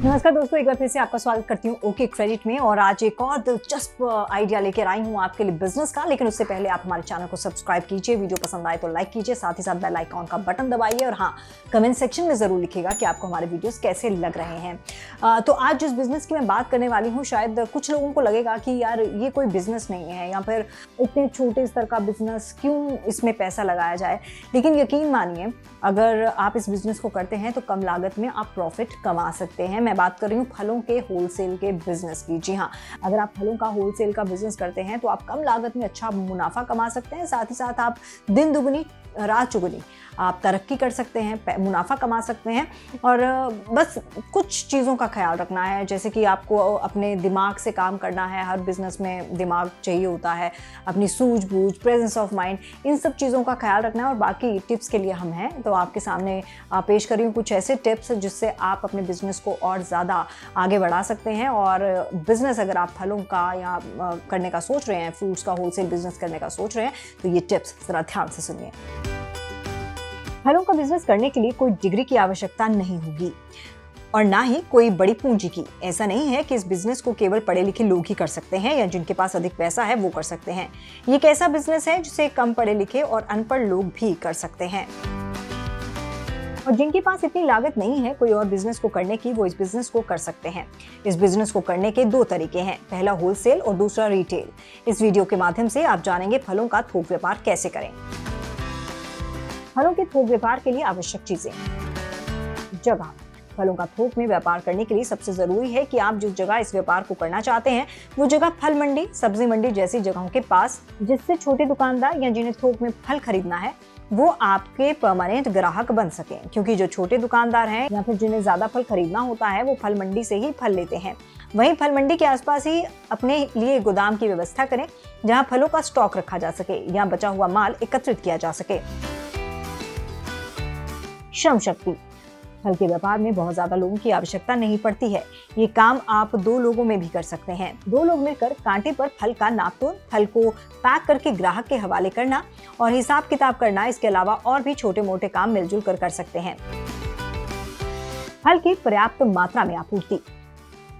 नमस्कार दोस्तों, एक बार फिर से आपका स्वागत करती हूँ ओके क्रेडिट में। और आज एक और दिलचस्प आइडिया लेकर आई हूँ आपके लिए बिज़नेस का। लेकिन उससे पहले आप हमारे चैनल को सब्सक्राइब कीजिए, वीडियो पसंद आए तो लाइक कीजिए, साथ ही साथ बेल आइकॉन का बटन दबाइए। और हाँ कमेंट सेक्शन में ज़रूर लिखिएगा कि आपको हमारे वीडियोस कैसे लग रहे हैं। तो आज जिस बिज़नेस की मैं बात करने वाली हूँ, शायद कुछ लोगों को लगेगा कि यार, ये कोई बिज़नेस नहीं है। या फिर इतने छोटे स्तर का बिज़नेस क्यों इसमें पैसा लगाया जाए? लेकिन यकीन मानिए, अगर आप इस बिज़नेस को करते हैं तो कम लागत में आप प्रॉफिट कमा सकते हैं। मैं बात कर रही हूँ फलों के होलसेल के बिज़नेस की। जी हाँ अगर आप फलों का होलसेल का बिज़नेस करते हैं तो आप कम लागत में अच्छा मुनाफा कमा सकते हैं। साथ ही साथ आप दिन दुगुनी रात चुगनी आप तरक्की कर सकते हैं मुनाफा कमा सकते हैं और बस कुछ चीज़ों का ख्याल रखना है। जैसे कि आपको अपने दिमाग से काम करना है, हर बिज़नेस में दिमाग चाहिए होता है। अपनी सूझबूझ प्रेजेंस ऑफ़ माइंड इन सब चीज़ों का ख्याल रखना है और बाकी टिप्स के लिए हम हैं। तो आपके सामने पेश कर रही हूँ कुछ ऐसे टिप्स जिससे आप अपने बिज़नेस को और ज़्यादा आगे बढ़ा सकते हैं और बिज़नेस अगर आप फलों का या करने का सोच रहे हैं फ्रूट्स का होलसेल बिज़नेस करने का सोच रहे हैं तो ये टिप्स ज़रा ध्यान से सुनिए। फलों का बिज़नेस करने के लिए कोई डिग्री की आवश्यकता नहीं होगी। और ना ही कोई बड़ी पूंजी की। ऐसा नहीं है कि इस बिज़नेस को केवल पढ़े लिखे लोग ही कर सकते हैं या जिनके पास अधिक पैसा है वो कर सकते हैं। ये एक ऐसा बिज़नेस है जिसे कम पढ़े लिखे और अनपढ़ लोग भी कर सकते हैं। और जिनके पास इतनी लागत नहीं है, कोई और बिज़नेस को करने की, वो इस बिज़नेस को कर सकते हैं। इस बिज़नेस को करने के दो तरीके हैं। पहला होलसेल और दूसरा रिटेल इस वीडियो के माध्यम से आप जानेंगे फलों का थोक व्यापार कैसे करें। फलों के थोक व्यापार के लिए आवश्यक चीज़ें। जगह। फलों का थोक में व्यापार करने के लिए सबसे ज़रूरी है कि आप जिस जगह इस व्यापार को करना चाहते हैं, वो जगह फल मंडी, सब्ज़ी मंडी जैसी जगहों के पास, जिससे छोटे दुकानदार या जिन्हें थोक में फल खरीदना है, वो आपके परमानेंट ग्राहक बन सके। क्योंकि जो छोटे दुकानदार हैं या फिर जिन्हें ज़्यादा फल खरीदना होता है, वो फल मंडी से ही फल लेते हैं। वहीं फल मंडी के आसपास ही अपने लिए गोदाम की व्यवस्था करें, जहाँ फलों का स्टॉक रखा जा सके या बचा हुआ माल एकत्रित किया जा सके। श्रम शक्ति। फल के व्यापार में बहुत ज़्यादा लोगों की आवश्यकता नहीं पड़ती है। ये काम आप दो लोगों में भी कर सकते हैं। दो लोग मिलकर कांटे पर फल का नापतोल, फल को पैक करके ग्राहक के हवाले करना और हिसाब किताब करना, इसके अलावा और भी छोटे मोटे काम मिलजुल कर कर सकते हैं। फल की पर्याप्त मात्रा में आपूर्ति।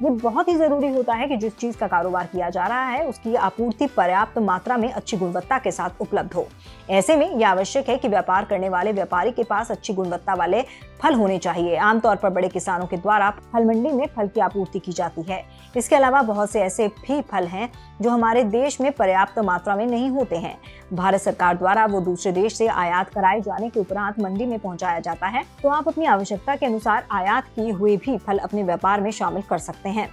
ये बहुत ही ज़रूरी होता है कि जिस चीज़ का कारोबार किया जा रहा है, उसकी आपूर्ति पर्याप्त मात्रा में अच्छी गुणवत्ता के साथ उपलब्ध हो। ऐसे में यह आवश्यक है कि व्यापार करने वाले व्यापारी के पास अच्छी गुणवत्ता वाले फल होने चाहिए। आमतौर पर बड़े किसानों के द्वारा फल मंडी में फल की आपूर्ति की जाती है। इसके अलावा बहुत से ऐसे भी फल हैं जो हमारे देश में पर्याप्त मात्रा में नहीं होते हैं। भारत सरकार द्वारा वो दूसरे देश से आयात कराए जाने के उपरांत मंडी में पहुँचाया जाता है। तो आप अपनी आवश्यकता के अनुसार आयात किए हुए भी फल अपने व्यापार में शामिल कर सकते हैं।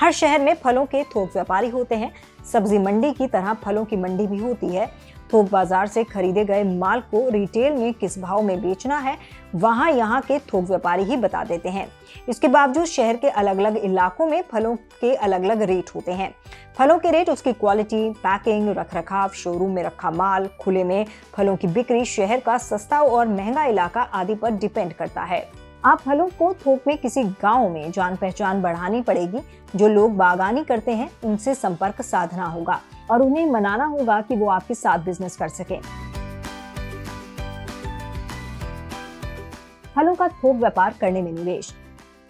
हर शहर में फलों के थोक व्यापारी होते हैं। सब्ज़ी मंडी की तरह फलों की मंडी भी होती है। थोक बाज़ार से खरीदे गए माल को रिटेल में किस भाव में बेचना है, वहाँ यहाँ के थोक व्यापारी ही बता देते हैं। इसके बावजूद शहर के अलग अलग इलाकों में फलों के अलग अलग रेट होते हैं। फलों के रेट, उसकी क्वालिटी, पैकिंग रख रखाव शोरूम में रखा माल, खुले में फलों की बिक्री, शहर का सस्ता और महँगा इलाका आदि पर डिपेंड करता है। आप फलों को थोक में किसी गाँव में जान पहचान बढ़ानी पड़ेगी। जो लोग बागानी करते हैं, उनसे संपर्क साधना होगा और उन्हें मनाना होगा कि वो आपके साथ बिज़नेस कर सके। फलों का थोक व्यापार करने में निवेश।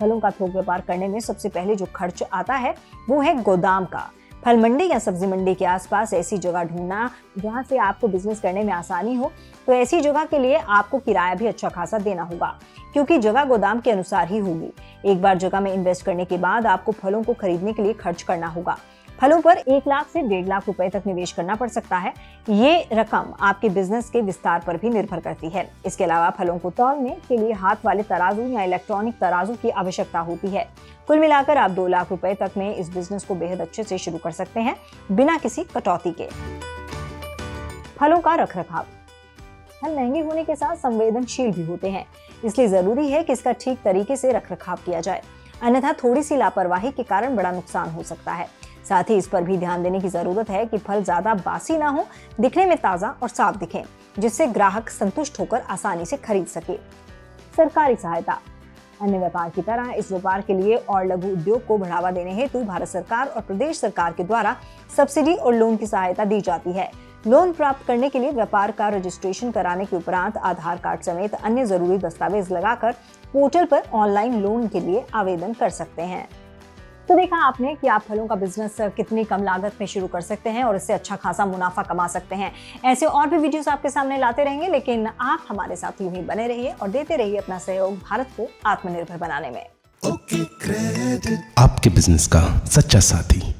फलों का थोक व्यापार करने में सबसे पहले जो खर्च आता है, वो है गोदाम का। फल मंडी या सब्ज़ी मंडी के आसपास ऐसी जगह ढूंढना, जहाँ से आपको बिज़नेस करने में आसानी हो तो ऐसी जगह के लिए आपको किराया भी अच्छा खासा देना होगा, क्योंकि जगह गोदाम के अनुसार ही होगी। एक बार जगह में इन्वेस्ट करने के बाद आपको फलों को खरीदने के लिए खर्च करना होगा। फलों पर एक लाख से डेढ़ लाख रुपए तक निवेश करना पड़ सकता है। ये रकम आपके बिज़नेस के विस्तार पर भी निर्भर करती है। इसके अलावा फलों को तोलने के लिए हाथ वाले तराजू या इलेक्ट्रॉनिक तराजू की आवश्यकता होती है। कुल मिलाकर आप दो लाख रुपए तक में इस बिज़नेस को बेहद अच्छे से शुरू कर सकते हैं, बिना किसी कटौती के। फलों का रख रखाव फल महँगे होने के साथ संवेदनशील भी होते हैं, इसलिए ज़रूरी है कि इसका ठीक तरीके से रख रखाव किया जाए। अन्यथा थोड़ी सी लापरवाही के कारण बड़ा नुकसान हो सकता है। साथ ही इस पर भी ध्यान देने की ज़रूरत है कि फल ज़्यादा बासी ना हो, दिखने में ताज़ा और साफ़ दिखे, जिससे ग्राहक संतुष्ट होकर आसानी से खरीद सके। सरकारी सहायता। अन्य व्यापार की तरह इस व्यापार के लिए और लघु उद्योग को बढ़ावा देने हेतु भारत सरकार और प्रदेश सरकार के द्वारा सब्सिडी और लोन की सहायता दी जाती है। लोन प्राप्त करने के लिए व्यापार का रजिस्ट्रेशन कराने के उपरांत आधार कार्ड समेत अन्य ज़रूरी दस्तावेज़ लगाकर पोर्टल पर ऑनलाइन लोन के लिए आवेदन कर सकते हैं। तो देखा आपने कि आप फलों का बिज़नेस कितनी कम लागत में शुरू कर सकते हैं और इससे अच्छा खासा मुनाफा कमा सकते हैं। ऐसे और भी वीडियोस आपके सामने लाते रहेंगे, लेकिन आप हमारे साथ यूँ ही बने रहिए और देते रहिए अपना सहयोग भारत को आत्मनिर्भर बनाने में। आपके बिज़नेस का सच्चा साथी।